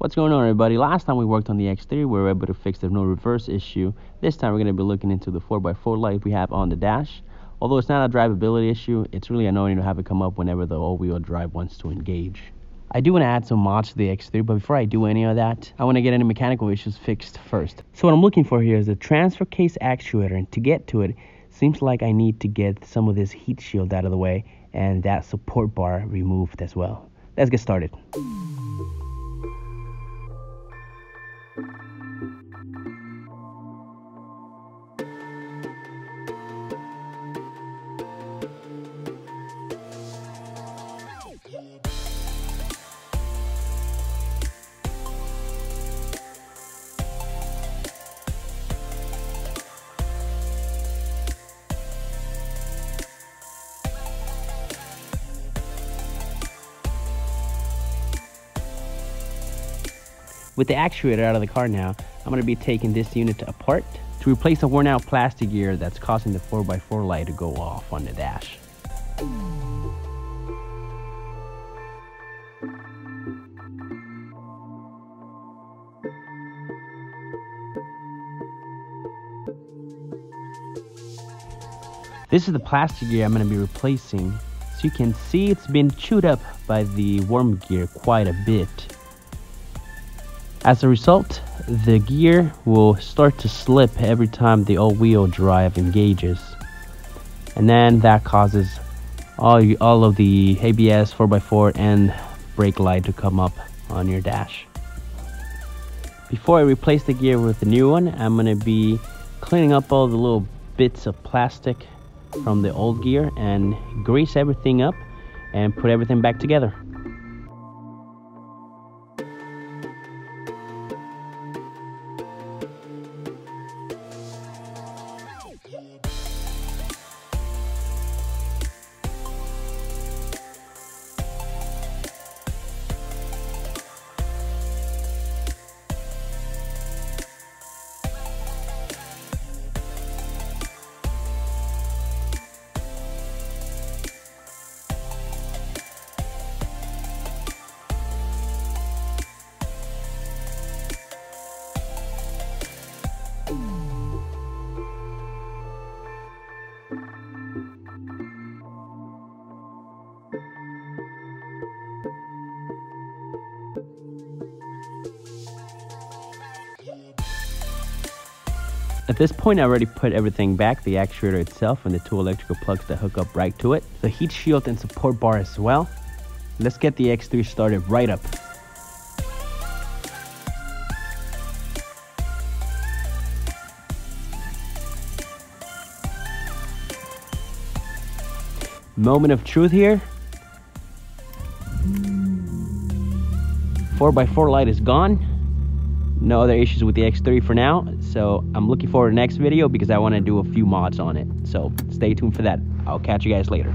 What's going on everybody? Last time we worked on the X3, we were able to fix the no reverse issue. This time we're going to be looking into the 4x4 light we have on the dash. Although it's not a drivability issue, it's really annoying to have it come up whenever the all-wheel drive wants to engage. I do want to add some mods to the X3, but before I do any of that, I want to get any mechanical issues fixed first. So what I'm looking for here is a transfer case actuator, and to get to it, seems like I need to get some of this heat shield out of the way and that support bar removed as well. Let's get started thank you With the actuator out of the car now, I'm going to be taking this unit apart to replace a worn out plastic gear that's causing the 4x4 light to go off on the dash. This is the plastic gear I'm going to be replacing. So you can see it's been chewed up by the worm gear quite a bit. As a result, the gear will start to slip every time the all-wheel drive engages. And then that causes all, all of the ABS 4x4 and brake light to come up on your dash. Before I replace the gear with the new one, I'm going to be cleaning up all the little bits of plastic from the old gear and grease everything up and put everything back together. At this point, I already put everything back, the actuator itself and the two electrical plugs that hook up right to it, the heat shield and support bar as well. Let's get the X3 started right up. Moment of truth here. 4x4 light is gone no other issues with the X3 for now. So I'm looking forward to next video because I want to do a few mods on it. So stay tuned for that. I'll catch you guys later.